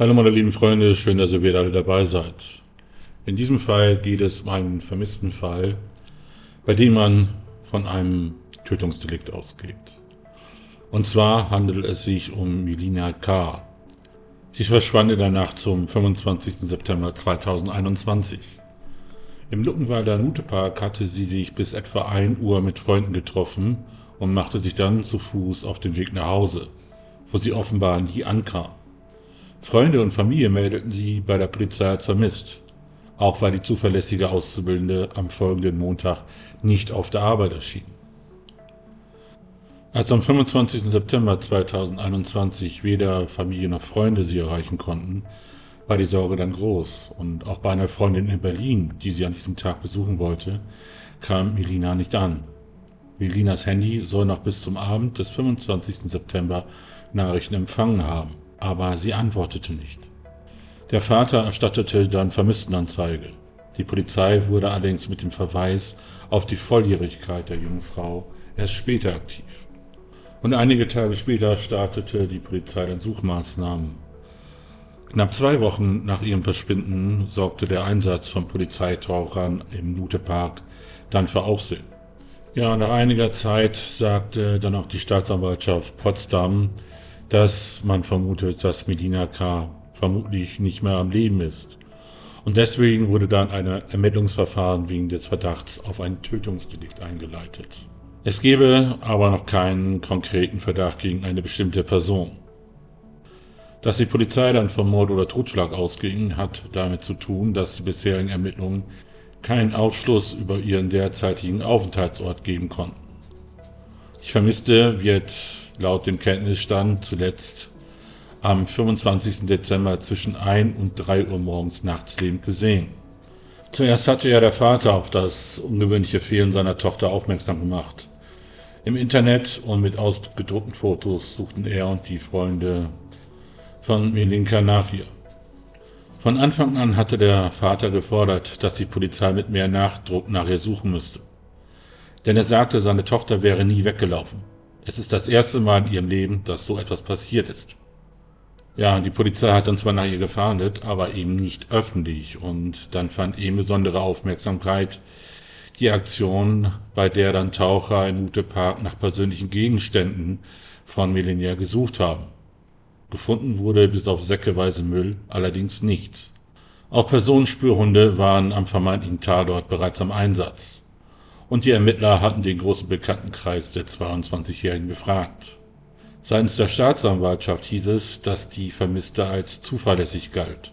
Hallo meine lieben Freunde, schön, dass ihr wieder alle dabei seid. In diesem Fall geht es um einen vermissten Fall, bei dem man von einem Tötungsdelikt ausgeht. Und zwar handelt es sich um Milina K. Sie verschwand in der Nacht zum 25. September 2021. Im Luckenwalder Nutepark hatte sie sich bis etwa 1 Uhr mit Freunden getroffen und machte sich dann zu Fuß auf den Weg nach Hause, wo sie offenbar nie ankam. Freunde und Familie meldeten sie bei der Polizei als vermisst, auch weil die zuverlässige Auszubildende am folgenden Montag nicht auf der Arbeit erschien. Als am 25. September 2021 weder Familie noch Freunde sie erreichen konnten, war die Sorge dann groß und auch bei einer Freundin in Berlin, die sie an diesem Tag besuchen wollte, kam Melina nicht an. Melinas Handy soll noch bis zum Abend des 25. September Nachrichten empfangen haben, aber sie antwortete nicht. Der Vater erstattete dann Vermisstenanzeige. Die Polizei wurde allerdings mit dem Verweis auf die Volljährigkeit der jungen Frau erst später aktiv. Und einige Tage später startete die Polizei dann Suchmaßnahmen Knapp zwei Wochen nach ihrem Verschwinden sorgte der Einsatz von Polizeitauchern im Nutepark dann für Aufsehen. Ja, nach einiger Zeit sagte dann auch die Staatsanwaltschaft Potsdam, dass man vermutet, dass Medina K. vermutlich nicht mehr am Leben ist. Und deswegen wurde dann ein Ermittlungsverfahren wegen des Verdachts auf ein Tötungsdelikt eingeleitet. Es gebe aber noch keinen konkreten Verdacht gegen eine bestimmte Person. Dass die Polizei dann vom Mord oder Totschlag ausging, hat damit zu tun, dass die bisherigen Ermittlungen keinen Aufschluss über ihren derzeitigen Aufenthaltsort geben konnten. Die Vermisste wird laut dem Kenntnisstand zuletzt am 25. Dezember zwischen 1 und 3 Uhr morgens nachts lebend gesehen. Zuerst hatte ja der Vater auf das ungewöhnliche Fehlen seiner Tochter aufmerksam gemacht. Im Internet und mit ausgedruckten Fotos suchten er und die Freunde von Milinka Nachir. Von Anfang an hatte der Vater gefordert, dass die Polizei mit mehr Nachdruck nach ihr suchen müsste. Denn er sagte, seine Tochter wäre nie weggelaufen. Es ist das erste Mal in ihrem Leben, dass so etwas passiert ist. Ja, die Polizei hat dann zwar nach ihr gefahndet, aber eben nicht öffentlich. Und dann fand eben besondere Aufmerksamkeit die Aktion, bei der dann Taucher im Mute Park nach persönlichen Gegenständen von Melania gesucht haben. Gefunden wurde bis auf säckeweise Müll allerdings nichts. Auch Personenspürhunde waren am vermeintlichen Tatort bereits am Einsatz. Und die Ermittler hatten den großen Bekanntenkreis der 22-Jährigen befragt. Seitens der Staatsanwaltschaft hieß es, dass die Vermisste als zuverlässig galt.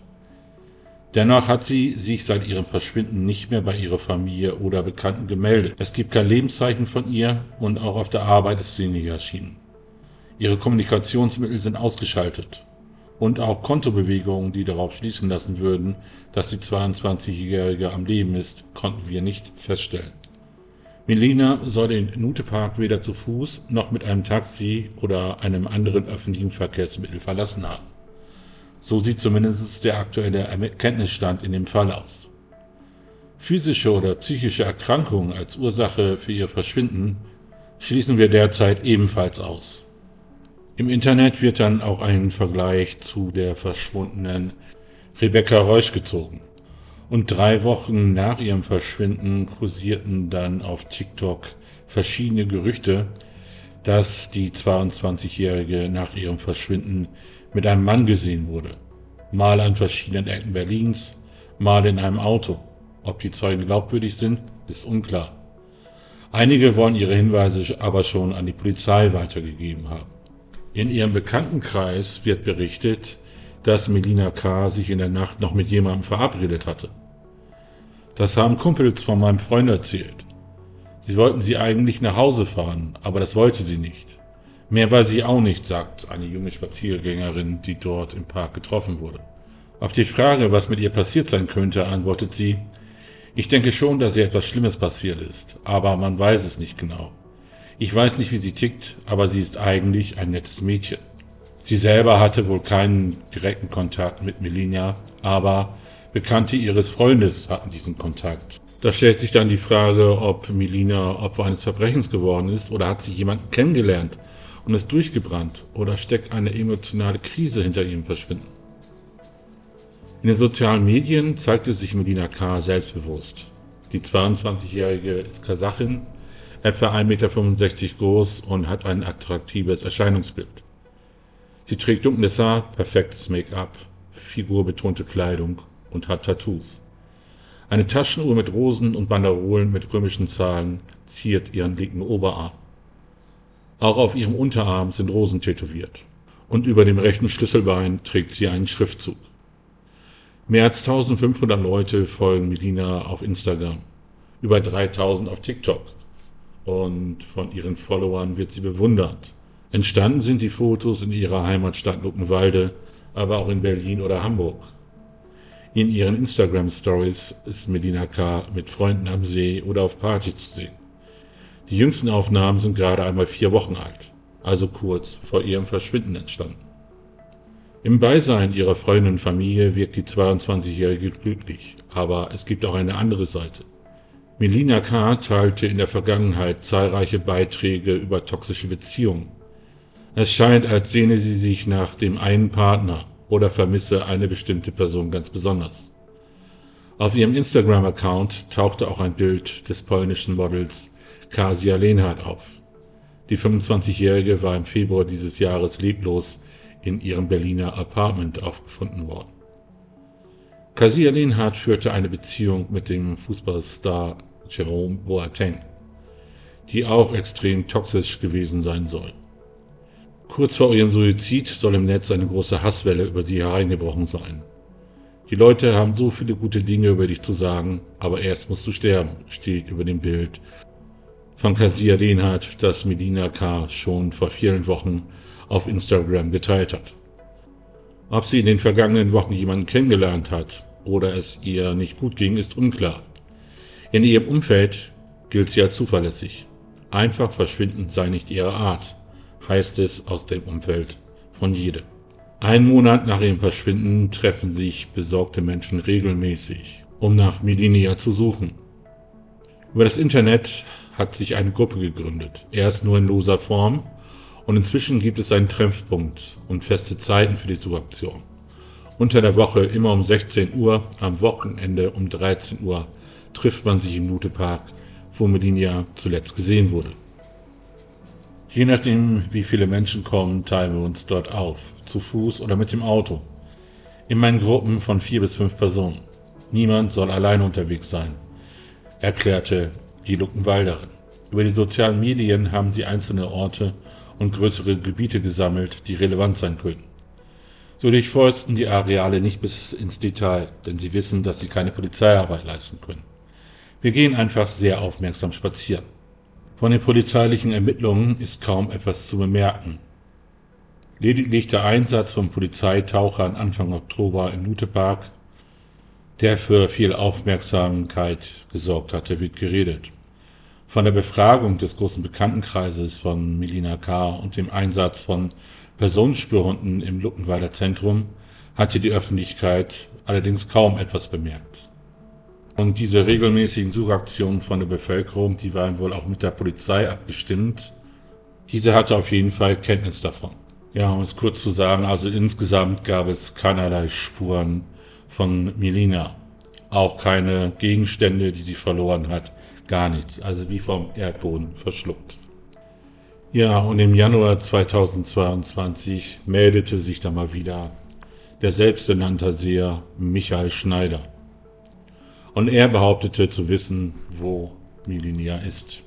Dennoch hat sie sich seit ihrem Verschwinden nicht mehr bei ihrer Familie oder Bekannten gemeldet. Es gibt kein Lebenszeichen von ihr und auch auf der Arbeit ist sie nicht erschienen. Ihre Kommunikationsmittel sind ausgeschaltet. Und auch Kontobewegungen, die darauf schließen lassen würden, dass die 22-Jährige am Leben ist, konnten wir nicht feststellen. Melina soll den Nutepark weder zu Fuß noch mit einem Taxi oder einem anderen öffentlichen Verkehrsmittel verlassen haben. So sieht zumindest der aktuelle Erkenntnisstand in dem Fall aus. Physische oder psychische Erkrankungen als Ursache für ihr Verschwinden schließen wir derzeit ebenfalls aus. Im Internet wird dann auch ein Vergleich zu der verschwundenen Rebecca Reusch gezogen. Und drei Wochen nach ihrem Verschwinden kursierten dann auf TikTok verschiedene Gerüchte, dass die 22-Jährige nach ihrem Verschwinden mit einem Mann gesehen wurde. Mal an verschiedenen Ecken Berlins, mal in einem Auto. Ob die Zeugen glaubwürdig sind, ist unklar. Einige wollen ihre Hinweise aber schon an die Polizei weitergegeben haben. In ihrem Bekanntenkreis wird berichtet, dass Melina K. sich in der Nacht noch mit jemandem verabredet hatte. Das haben Kumpels von meinem Freund erzählt. Sie wollten sie eigentlich nach Hause fahren, aber das wollte sie nicht. Mehr weiß sie auch nicht, sagt eine junge Spaziergängerin, die dort im Park getroffen wurde. Auf die Frage, was mit ihr passiert sein könnte, antwortet sie, ich denke schon, dass ihr etwas Schlimmes passiert ist, aber man weiß es nicht genau. Ich weiß nicht, wie sie tickt, aber sie ist eigentlich ein nettes Mädchen. Sie selber hatte wohl keinen direkten Kontakt mit Melina, aber Bekannte ihres Freundes hatten diesen Kontakt. Da stellt sich dann die Frage, ob Melina Opfer eines Verbrechens geworden ist oder hat sie jemanden kennengelernt und ist durchgebrannt oder steckt eine emotionale Krise hinter ihrem Verschwinden. In den sozialen Medien zeigte sich Melina K. selbstbewusst. Die 22-Jährige ist Kasachin, etwa 1,65 Meter groß und hat ein attraktives Erscheinungsbild. Sie trägt dunkles Haar, perfektes Make-up, figurbetonte Kleidung und hat Tattoos. Eine Taschenuhr mit Rosen und Banderolen mit römischen Zahlen ziert ihren linken Oberarm. Auch auf ihrem Unterarm sind Rosen tätowiert. Und über dem rechten Schlüsselbein trägt sie einen Schriftzug. Mehr als 1500 Leute folgen Melina auf Instagram, über 3000 auf TikTok. Und von ihren Followern wird sie bewundert. Entstanden sind die Fotos in ihrer Heimatstadt Luckenwalde, aber auch in Berlin oder Hamburg. In ihren Instagram-Stories ist Melina K. mit Freunden am See oder auf Partys zu sehen. Die jüngsten Aufnahmen sind gerade einmal vier Wochen alt, also kurz vor ihrem Verschwinden entstanden. Im Beisein ihrer Freundin und Familie wirkt die 22-Jährige glücklich, aber es gibt auch eine andere Seite. Melina K. teilte in der Vergangenheit zahlreiche Beiträge über toxische Beziehungen. Es scheint, als sehne sie sich nach dem einen Partner oder vermisse eine bestimmte Person ganz besonders. Auf ihrem Instagram-Account tauchte auch ein Bild des polnischen Models Kasia Lehnhardt auf. Die 25-Jährige war im Februar dieses Jahres leblos in ihrem Berliner Apartment aufgefunden worden. Kasia Lehnhardt führte eine Beziehung mit dem Fußballstar Jerome Boateng, die auch extrem toxisch gewesen sein soll. Kurz vor ihrem Suizid soll im Netz eine große Hasswelle über sie hereingebrochen sein. Die Leute haben so viele gute Dinge über dich zu sagen, aber erst musst du sterben, steht über dem Bild von Kasia Lehnhardt, das Medina K. schon vor vielen Wochen auf Instagram geteilt hat. Ob sie in den vergangenen Wochen jemanden kennengelernt hat oder es ihr nicht gut ging, ist unklar. In ihrem Umfeld gilt sie als zuverlässig. Einfach verschwinden sei nicht ihre Art, heißt es aus dem Umfeld von jede. Einen Monat nach ihrem Verschwinden treffen sich besorgte Menschen regelmäßig, um nach Medinia zu suchen. Über das Internet hat sich eine Gruppe gegründet, erst nur in loser Form, und inzwischen gibt es einen Treffpunkt und feste Zeiten für die Suchaktion. Unter der Woche immer um 16 Uhr, am Wochenende um 13 Uhr trifft man sich im Lutepark, wo Medinia zuletzt gesehen wurde. Je nachdem, wie viele Menschen kommen, teilen wir uns dort auf, zu Fuß oder mit dem Auto. In Gruppen von vier bis fünf Personen. Niemand soll allein unterwegs sein, erklärte die Luckenwalderin. Über die sozialen Medien haben sie einzelne Orte und größere Gebiete gesammelt, die relevant sein könnten. So durchforsten die Areale nicht bis ins Detail, denn sie wissen, dass sie keine Polizeiarbeit leisten können. Wir gehen einfach sehr aufmerksam spazieren. Von den polizeilichen Ermittlungen ist kaum etwas zu bemerken. Lediglich der Einsatz von Polizeitauchern Anfang Oktober im Nutepark, der für viel Aufmerksamkeit gesorgt hatte, wird geredet. Von der Befragung des großen Bekanntenkreises von Melina K. und dem Einsatz von Personenspürhunden im Luckenwalder Zentrum hatte die Öffentlichkeit allerdings kaum etwas bemerkt. Und diese regelmäßigen Suchaktionen von der Bevölkerung, die waren wohl auch mit der Polizei abgestimmt. Diese hatte auf jeden Fall Kenntnis davon. Ja, um es kurz zu sagen, also insgesamt gab es keinerlei Spuren von Melina. Auch keine Gegenstände, die sie verloren hat gar nichts, also wie vom Erdboden verschluckt. Ja, und im Januar 2022 meldete sich da mal wieder der selbsternannte Seher Michael Schneider. Und er behauptete zu wissen, wo Milinia ist.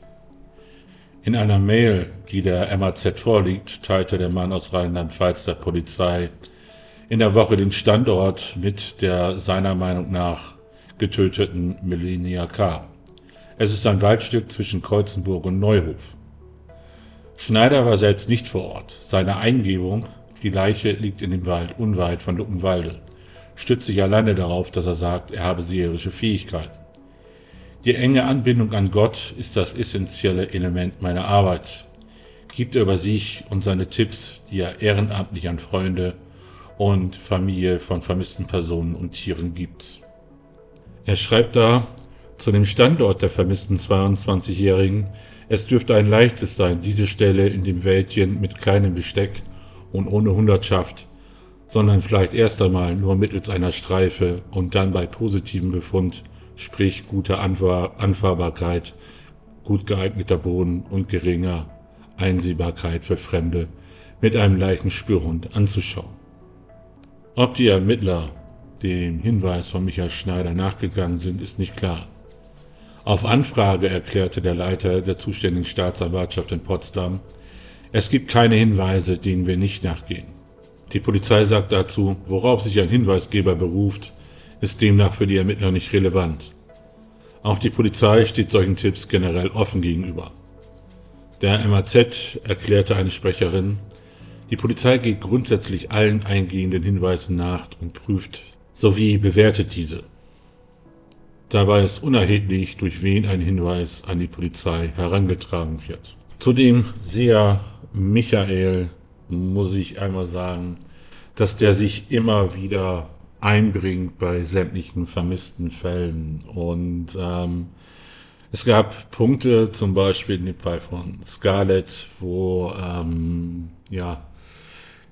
In einer Mail, die der MAZ vorliegt, teilte der Mann aus Rheinland-Pfalz der Polizei in der Woche den Standort mit der seiner Meinung nach getöteten Milinia K. Es ist ein Waldstück zwischen Kreuzenburg und Neuhof. Schneider war selbst nicht vor Ort. Seine Eingebung, die Leiche liegt in dem Wald unweit von Luckenwalde, stützt sich alleine darauf, dass er sagt, er habe seherische Fähigkeiten. Die enge Anbindung an Gott ist das essentielle Element meiner Arbeit, gibt er über sich und seine Tipps, die er ehrenamtlich an Freunde und Familie von vermissten Personen und Tieren gibt. Er schreibt da, zu dem Standort der vermissten 22-Jährigen. Es dürfte ein leichtes sein, diese Stelle in dem Wäldchen mit kleinem Besteck und ohne Hundertschaft sondern vielleicht erst einmal nur mittels einer Streife und dann bei positivem Befund, sprich guter Anfahr Anfahrbarkeit, gut geeigneter Boden und geringer Einsehbarkeit für Fremde mit einem leichten Spürhund anzuschauen. Ob die Ermittler dem Hinweis von Michael Schneider nachgegangen sind, ist nicht klar. Auf Anfrage erklärte der Leiter der zuständigen Staatsanwaltschaft in Potsdam, es gibt keine Hinweise, denen wir nicht nachgehen. Die Polizei sagt dazu, worauf sich ein Hinweisgeber beruft, ist demnach für die Ermittler nicht relevant. Auch die Polizei steht solchen Tipps generell offen gegenüber. Der MAZ erklärte eine Sprecherin, die Polizei geht grundsätzlich allen eingehenden Hinweisen nach und prüft sowie bewertet diese. Dabei ist unerheblich, durch wen ein Hinweis an die Polizei herangetragen wird. Zu dem Seher Michael muss ich einmal sagen, dass der sich immer wieder einbringt bei sämtlichen vermissten Fällen. Und ähm, es gab Punkte, zum Beispiel in dem Fall von Scarlett, wo ähm, ja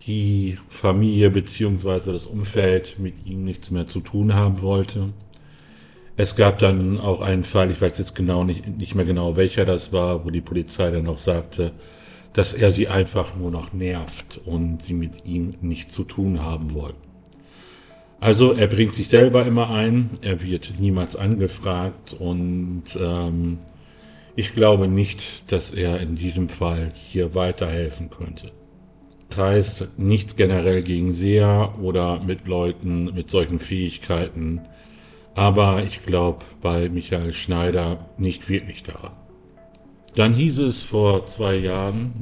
die Familie beziehungsweise das Umfeld mit ihm nichts mehr zu tun haben wollte. Es gab dann auch einen Fall, ich weiß jetzt genau nicht, nicht mehr genau welcher das war, wo die Polizei dann auch sagte, dass er sie einfach nur noch nervt und sie mit ihm nichts zu tun haben wollten. Also er bringt sich selber immer ein, er wird niemals angefragt und ähm, ich glaube nicht, dass er in diesem Fall hier weiterhelfen könnte. Das heißt, nichts generell gegen Seher oder mit Leuten mit solchen Fähigkeiten, aber ich glaube bei Michael Schneider nicht wirklich daran. Dann hieß es vor zwei Jahren,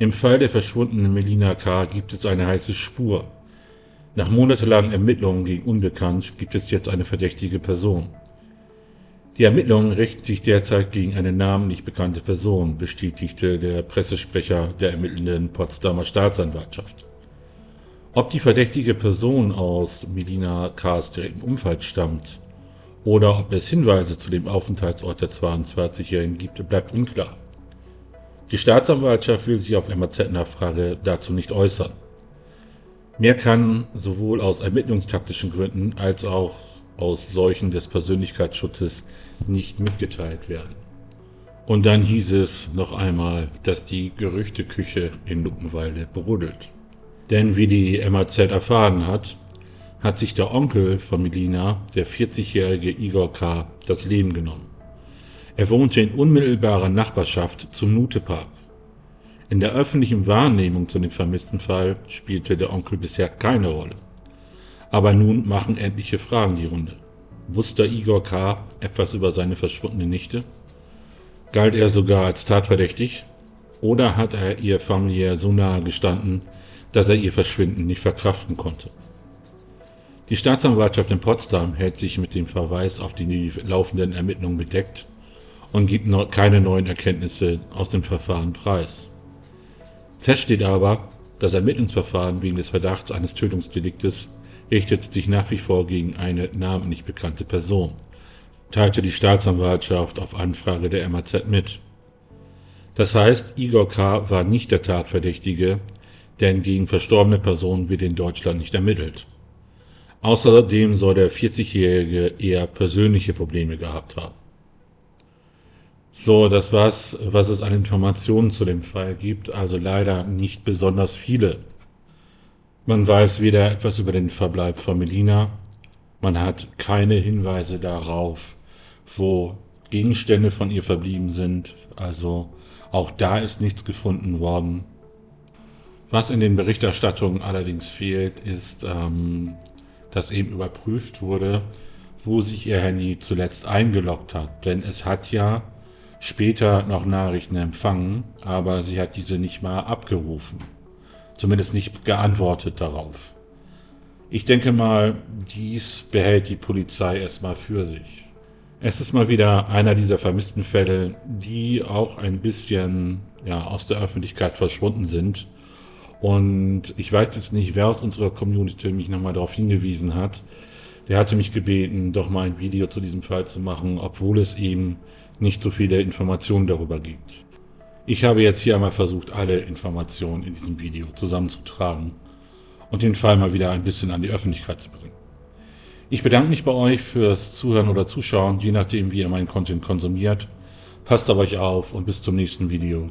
im Fall der verschwundenen Melina K. gibt es eine heiße Spur. Nach monatelangen Ermittlungen gegen Unbekannt gibt es jetzt eine verdächtige Person. Die Ermittlungen richten sich derzeit gegen eine namentlich bekannte Person, bestätigte der Pressesprecher der ermittelnden Potsdamer Staatsanwaltschaft. Ob die verdächtige Person aus Melina K.'s direktem Umfeld stammt oder ob es Hinweise zu dem Aufenthaltsort der 22-Jährigen gibt, bleibt unklar. Die Staatsanwaltschaft will sich auf MAZ-Nachfrage dazu nicht äußern. Mehr kann sowohl aus ermittlungstaktischen Gründen als auch aus solchen des Persönlichkeitsschutzes nicht mitgeteilt werden. Und dann hieß es noch einmal, dass die Gerüchteküche in Luckenwalde brodelt. Denn wie die MAZ erfahren hat, hat sich der Onkel von Melina, der 40-jährige Igor K., das Leben genommen. Er wohnte in unmittelbarer Nachbarschaft zum Nutepark. In der öffentlichen Wahrnehmung zu dem vermissten Fall spielte der Onkel bisher keine Rolle. Aber nun machen endliche Fragen die Runde. Wusste Igor K. etwas über seine verschwundene Nichte? Galt er sogar als tatverdächtig? Oder hat er ihr familiär so nahe gestanden, dass er ihr Verschwinden nicht verkraften konnte? Die Staatsanwaltschaft in Potsdam hält sich mit dem Verweis auf die laufenden Ermittlungen bedeckt und gibt keine neuen Erkenntnisse aus dem Verfahren preis. Fest steht aber, das Ermittlungsverfahren wegen des Verdachts eines Tötungsdeliktes richtet sich nach wie vor gegen eine namentlich bekannte Person, teilte die Staatsanwaltschaft auf Anfrage der MAZ mit. Das heißt, Igor K. war nicht der Tatverdächtige, denn gegen verstorbene Personen wird in Deutschland nicht ermittelt. Außerdem soll der 40-Jährige eher persönliche Probleme gehabt haben. So, das war's, was es an Informationen zu dem Fall gibt, also leider nicht besonders viele. Man weiß weder etwas über den Verbleib von Melina, man hat keine Hinweise darauf, wo Gegenstände von ihr verblieben sind, also auch da ist nichts gefunden worden. Was in den Berichterstattungen allerdings fehlt, ist, ähm, dass eben überprüft wurde, wo sich ihr Handy zuletzt eingeloggt hat. Denn es hat ja später noch Nachrichten empfangen, aber sie hat diese nicht mal abgerufen zumindest nicht geantwortet darauf. Ich denke mal, dies behält die Polizei erstmal für sich. Es ist mal wieder einer dieser vermissten Fälle, die auch ein bisschen ja, aus der Öffentlichkeit verschwunden sind. Und ich weiß jetzt nicht, wer aus unserer Community mich nochmal darauf hingewiesen hat. Der hatte mich gebeten, doch mal ein Video zu diesem Fall zu machen, obwohl es ihm nicht so viele Informationen darüber gibt. Ich habe jetzt hier einmal versucht, alle Informationen in diesem Video zusammenzutragen. und den Fall mal wieder ein bisschen an die Öffentlichkeit zu bringen. Ich bedanke mich bei euch fürs Zuhören oder Zuschauen, je nachdem, wie ihr meinen Content konsumiert. Passt auf euch auf und bis zum nächsten Video.